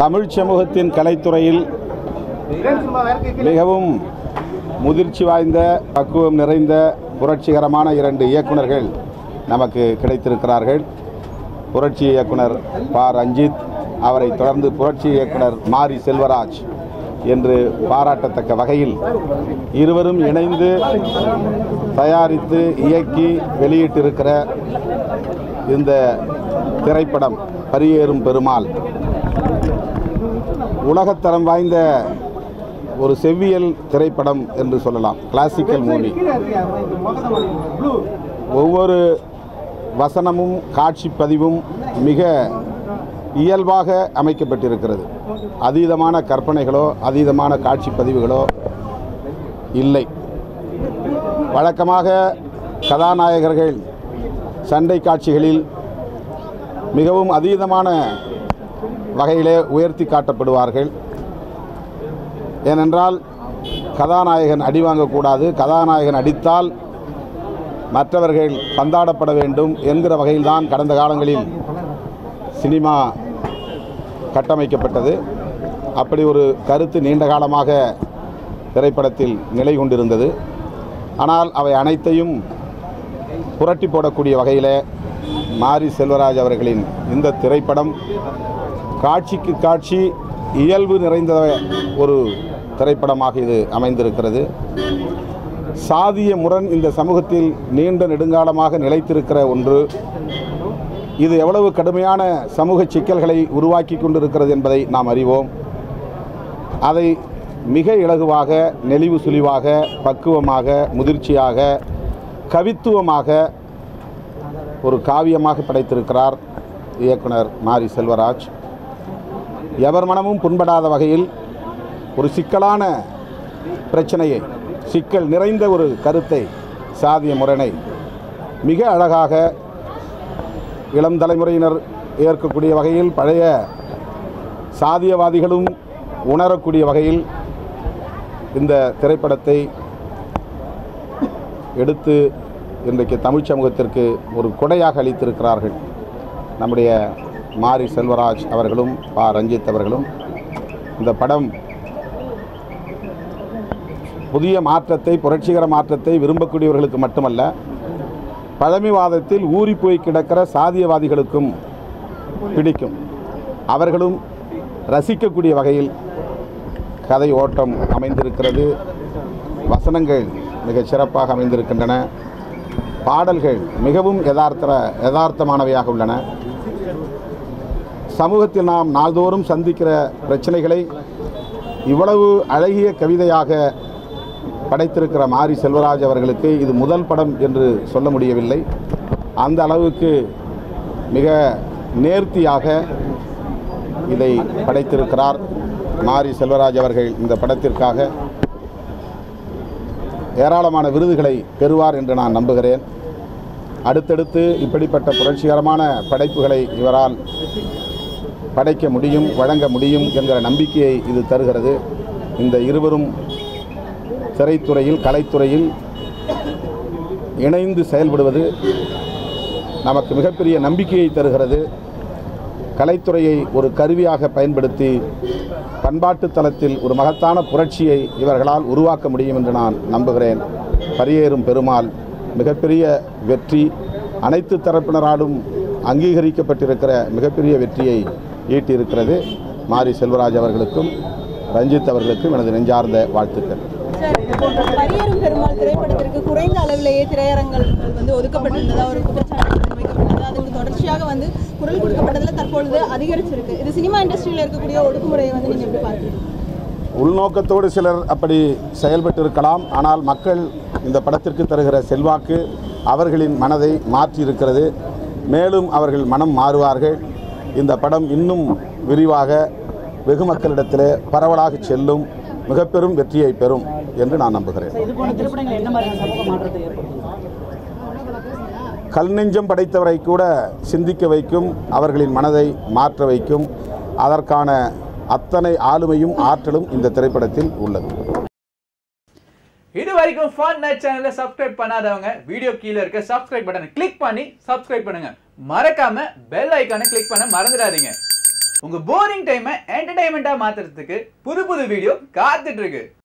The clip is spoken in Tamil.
தமிழ் சமூகத்தின் கலைத்துறையில் மிகவும் முதிர்ச்சி வாய்ந்த பக்குவம் நிறைந்த புரட்சிகரமான இரண்டு இயக்குனர்கள் நமக்கு கிடைத்திருக்கிறார்கள். புரட்சி இயக்குனர் ப ரஞ்சித் அவரை தொடர்ந்து புரட்சி இயக்குனர் மாரி செல்வராஜ் என்று பாராட்டத்தக்க வகையில் இருவரும் இணைந்து தயாரித்து இயக்கி வெளியிட்டிருக்கிற இந்த திரைப்படம் பரியேறும் பெருமாள். உலகத்தரம் வாய்ந்த ஒரு செவ்வியல் திரைப்படம் என்று சொல்லலாம். கிளாசிக்கல் மூவி ஒவ்வொரு வசனமும் காட்சி பதிவும் மிக இயல்பாக அமைக்கப்பட்டிருக்கிறது. அதீதமான கற்பனைகளோ அதீதமான காட்சி பதிவுகளோ இல்லை. வழக்கமாக கதாநாயகர்கள் சண்டை காட்சிகளில் மிகவும் அதீதமான வகையிலே உயர்த்தி காட்டப்படுவார்கள். ஏனென்றால் கதாநாயகன் அடி வாங்கக்கூடாது. கதாநாயகன் அடித்தால் மற்றவர்கள் பந்தாடப்பட வேண்டும் என்கிற வகையில்தான் கடந்த காலங்களில் சினிமா கட்டமைக்கப்பட்டது. அப்படி ஒரு கருத்து நீண்ட காலமாக திரைப்படத்தில் நிலை கொண்டிருந்தது. ஆனால் அவை அனைத்தையும் புரட்டி போடக்கூடிய வகையில் மாரி செல்வராஜ் அவர்களின் இந்த திரைப்படம் காட்சிக்கு காட்சி இயல்பு நிறைந்த ஒரு திரைப்படமாக இது அமைந்திருக்கிறது. சாதிய முரண் இந்த சமூகத்தில் நீண்ட நெடுங்காலமாக நிலைத்திருக்கிற ஒன்று. இது எவ்வளவு கடுமையான சமூக சிக்கல்களை உருவாக்கி கொண்டிருக்கிறது என்பதை நாம் அறிவோம். அதை மிக இலகுவாக நெளிவு சுழிவாக பக்குவமாக முதிர்ச்சியாக கவித்துவமாக ஒரு காவியமாக படைத்திருக்கிறார் இயக்குனர் மாரி செல்வராஜ். எவர் மனமும் புண்படாத வகையில் ஒரு சிக்கலான பிரச்சனையை சிக்கல் நிறைந்த ஒரு கருத்தை சாதிய முரணை மிக அழகாக இளம் தலைமுறையினர் ஏற்கக்கூடிய வகையில் பழைய சாதியவாதிகளும் உணரக்கூடிய வகையில் இந்த திரைப்படத்தை எடுத்து இன்றைக்கு தமிழ் சமூகத்திற்கு ஒரு கொடையாக அளித்திருக்கிறார்கள். நம்முடைய மாரி செல்வராஜ் அவர்களும் பா. ரஞ்சித் அவர்களும் இந்த படம் புதிய மாற்றத்தை புரட்சிகர மாற்றத்தை விரும்பக்கூடியவர்களுக்கு மட்டுமல்ல பழமைவாதத்தில் ஊறி போய் கிடக்கிற சாதியவாதிகளுக்கும் பிடிக்கும். அவர்களும் ரசிக்கக்கூடிய வகையில் கதை ஓட்டம் அமைந்திருக்கிறது. வசனங்கள் மிகச் சிறப்பாக அமைந்திருக்கின்றன. பாடல்கள் மிகவும் யதார்த்த யதார்த்தமானவையாக உள்ளன. சமூகத்தில் நாம் நாள்தோறும் சந்திக்கிற பிரச்சனைகளை இவ்வளவு அழகிய கவிதையாக படைத்திருக்கிற மாரி செல்வராஜ் அவர்களுக்கு இது முதல் படம் என்று சொல்ல முடியவில்லை. அந்த அளவுக்கு மிக நேர்த்தியாக இதை படைத்திருக்கிறார் மாரி செல்வராஜ் அவர்கள் இந்த படத்திற்காக. ஏராளமான விருதுகளை பெறுவார் என்று நான் நம்புகிறேன். அடுத்தடுத்து இப்படிப்பட்ட புரட்சிகரமான படைப்புகளை இவரால் படைக்க முடியும் வழங்க முடியும் என்கிற நம்பிக்கையை இது தருகிறது. இந்த இருவரும் திரைத்துறையில் கலைத்துறையில் இணைந்து செயல்படுவது நமக்கு மிகப்பெரிய நம்பிக்கையை தருகிறது. கலைத்துறையை ஒரு கருவியாக பயன்படுத்தி பண்பாட்டு தளத்தில் ஒரு மகத்தான புரட்சியை இவர்களால் உருவாக்க முடியும் என்று நான் நம்புகிறேன். பரியேறும் பெருமாள் மிகப்பெரிய வெற்றி. அனைத்து தரப்பினராலும் அங்கீகரிக்கப்பட்டிருக்கிற மிகப்பெரிய வெற்றியை ஈட்டியிருக்கிறது மாரி செல்வராஜ் அவர்களுக்கும் ரஞ்சித் அவர்களுக்கும் எனது நெஞ்சார்ந்த வாழ்த்துக்கள். பெருமாள் திரைப்படத்திற்கு குறைந்த அளவிலேயே திரையரங்கள் வந்து ஒதுக்கப்பட்டிருந்ததா. ஒரு குற்றச்சாட்டு அதுக்கு தொடர்ச்சியாக வந்து குரல் கொடுக்கப்பட்டதில் தற்பொழுது அதிகரிச்சிருக்கு. இது சினிமா இண்டஸ்ட்ரியில் இருக்கக்கூடிய ஒடுக்குமுறையை வந்து நீங்கள் எப்படி பார்க்குறீங்க? உள்நோக்கத்தோடு சிலர் அப்படி செயல்பட்டு இருக்கலாம் ஆனால் மக்கள் இந்த படத்திற்கு தருகிற செல்வாக்கு அவர்களின் மனதை மாற்றி இருக்கிறது மேலும் அவர்கள் மனம் மாறுவார்கள். இந்த படம் இன்னும் விரிவாக வெகு மக்களிடத்திலே பரவலாக செல்லும் மிக பெரும் வெற்றியை பெறும் என்று நான் நம்புகிறேன். கல் நெஞ்சம் படைத்தவரை கூட சிந்திக்க வைக்கும் அவர்களின் மனதை மாற்ற வைக்கும் அதற்கான அத்தனை ஆளுமையும் ஆற்றலும் இந்த திரைப்படத்தில் உள்ளது. இது வரைக்கும் ஃபன் நைட் சேனலை சப்ஸ்கிரைப் பண்ணாதவங்க வீடியோ கீழே இருக்க சப்ஸ்கிரைப் பட்டனை கிளிக் பண்ணி சப்ஸ்கிரைப் பண்ணுங்க. மறக்காம பெல் ஐக்கானை கிளிக் பண்ண மறந்துடாதீங்க. உங்க போரிங் டைமை என்டர்டைன்மெண்ட்டாக மாத்துறதுக்கு புது புது வீடியோ காத்துட்டு இருக்கு.